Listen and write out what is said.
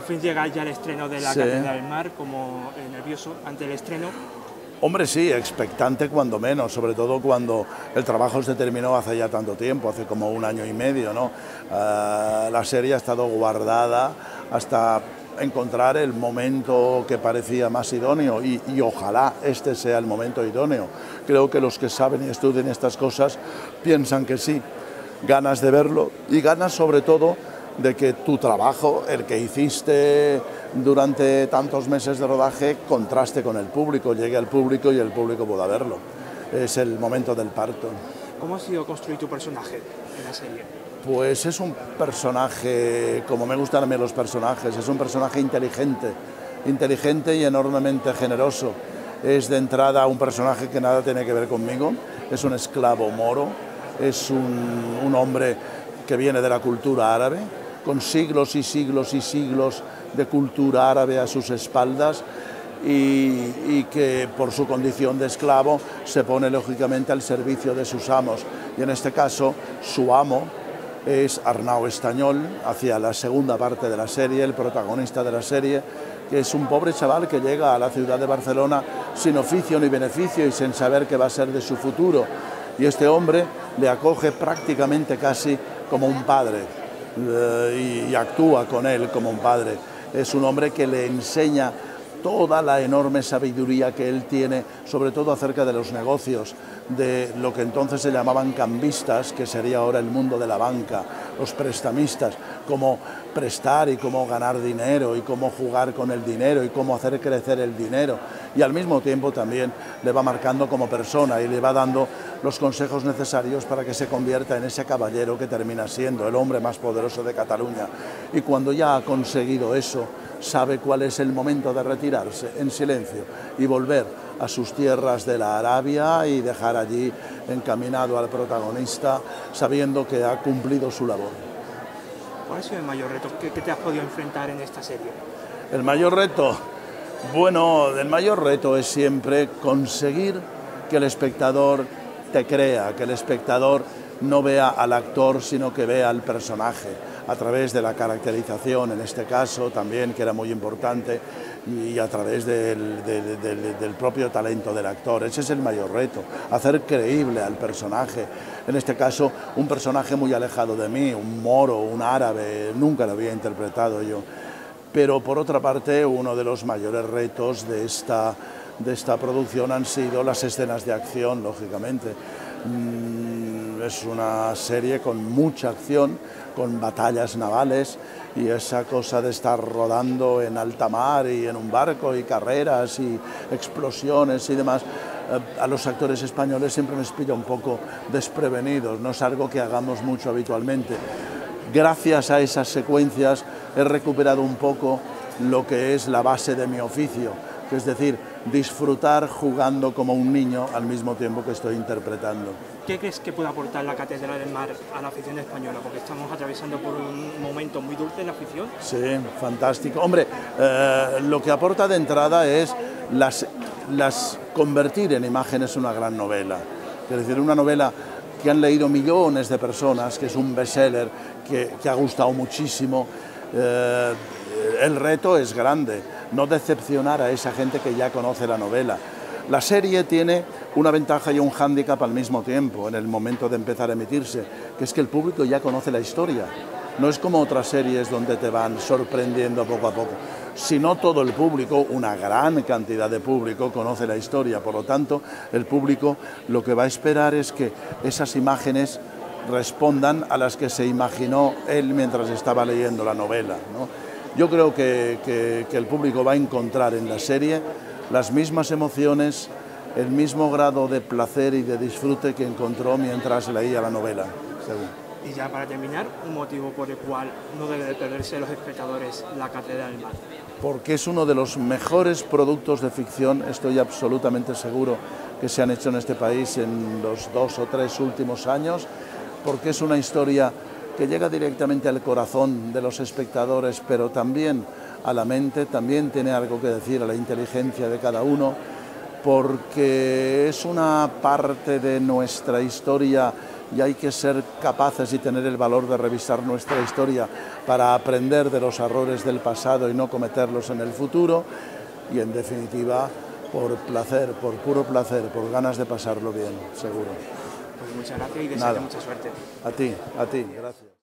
Por fin llega ya el estreno de La Sí. Catedral del Mar, como eh, nervioso ante el estreno. Hombre, sí, expectante cuando menos, sobre todo cuando el trabajo se terminó hace ya tanto tiempo, hace como un año y medio, ¿no? Ah, la serie ha estado guardada hasta encontrar el momento que parecía más idóneo y, y ojalá este sea el momento idóneo. Creo que los que saben y estudian estas cosas piensan que sí, ganas de verlo y ganas sobre todo de que tu trabajo, el que hiciste durante tantos meses de rodaje, contraste con el público, llegue al público y el público pueda verlo. Es el momento del parto. ¿Cómo ha sido construir tu personaje en la serie? Pues es un personaje, como me gustan a mí los personajes, es un personaje inteligente, inteligente y enormemente generoso. Es de entrada un personaje que nada tiene que ver conmigo, es un esclavo moro, es un, un hombre que viene de la cultura árabe, con siglos y siglos y siglos de cultura árabe a sus espaldas y, que por su condición de esclavo se pone lógicamente al servicio de sus amos. Y en este caso su amo es Arnau Estañol, hacia la segunda parte de la serie, el protagonista de la serie, que es un pobre chaval que llega a la ciudad de Barcelona sin oficio ni beneficio y sin saber qué va a ser de su futuro. Y este hombre le acoge prácticamente casi como un padre eh, y, y actúa con él como un padre. Es un hombre que le enseña toda la enorme sabiduría que él tiene, sobre todo acerca de los negocios, de lo que entonces se llamaban cambistas, que sería ahora el mundo de la banca, los prestamistas, cómo prestar y cómo ganar dinero y cómo jugar con el dinero y cómo hacer crecer el dinero. Y al mismo tiempo también le va marcando como persona y le va dando los consejos necesarios para que se convierta en ese caballero que termina siendo el hombre más poderoso de Cataluña. Y cuando ya ha conseguido eso, sabe cuál es el momento de retirarse en silencio y volver a sus tierras de la Arabia y dejar allí encaminado al protagonista sabiendo que ha cumplido su labor. ¿Cuál ha sido el mayor reto que, que te has podido enfrentar en esta serie? El mayor reto, bueno, el mayor reto es siempre conseguir que el espectador te crea, que el espectador no vea al actor, sino que vea al personaje, a través de la caracterización, en este caso también, que era muy importante, y a través del, propio talento del actor. Ese es el mayor reto, hacer creíble al personaje. En este caso, un personaje muy alejado de mí, un moro, un árabe, nunca lo había interpretado yo. Pero por otra parte, uno de los mayores retos de esta, de esta producción han sido las escenas de acción, lógicamente. Mm, es una serie con mucha acción, con batallas navales y esa cosa de estar rodando en alta mar y en un barco y carreras y explosiones y demás, eh, a los actores españoles siempre nos pilla un poco desprevenidos, no es algo que hagamos mucho habitualmente. Gracias a esas secuencias he recuperado un poco lo que es la base de mi oficio, es decir, disfrutar jugando como un niño al mismo tiempo que estoy interpretando. ¿Qué crees que puede aportar la Catedral del Mar a la afición española? Porque estamos atravesando por un momento muy dulce en la afición. Sí, fantástico. Hombre, eh, lo que aporta de entrada es las, las convertir en imágenes una gran novela. Es decir, una novela que han leído millones de personas, que es un bestseller que, que ha gustado muchísimo. Eh, el reto es grande, no decepcionar a esa gente que ya conoce la novela. La serie tiene una ventaja y un hándicap al mismo tiempo en el momento de empezar a emitirse, que es que el público ya conoce la historia. No es como otras series donde te van sorprendiendo poco a poco. Si no todo el público, una gran cantidad de público conoce la historia, por lo tanto, el público lo que va a esperar es que esas imágenes respondan a las que se imaginó él mientras estaba leyendo la novela. ¿no? Yo creo que, que, que el público va a encontrar en la serie las mismas emociones, el mismo grado de placer y de disfrute que encontró mientras leía la novela. Según. Y ya para terminar, un motivo por el cual no debe de perderse los espectadores la Catedral del Mar. Porque es uno de los mejores productos de ficción, estoy absolutamente seguro, que se han hecho en este país en los dos o tres últimos años, porque es una historia que llega directamente al corazón de los espectadores, pero también a la mente, también tiene algo que decir a la inteligencia de cada uno, porque es una parte de nuestra historia y hay que ser capaces y tener el valor de revisar nuestra historia para aprender de los errores del pasado y no cometerlos en el futuro y en definitiva por placer, por puro placer, por ganas de pasarlo bien, seguro. Pues muchas gracias y desearte mucha suerte. A ti, a ti, gracias.